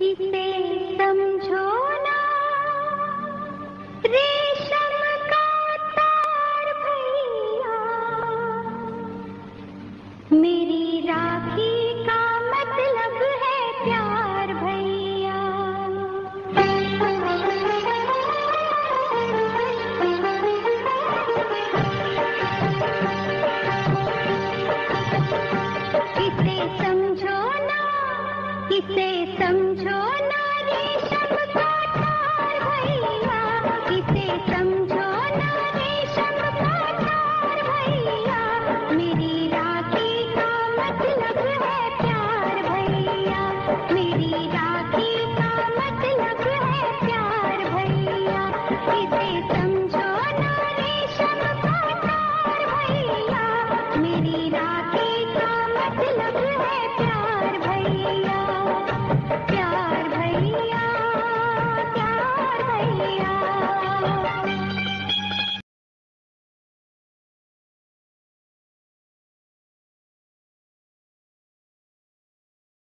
इसे समझो ना रेशम का तार भैया, मेरी राखी का मतलब है प्यार भैया। इसे समझो ना इसे समझो He's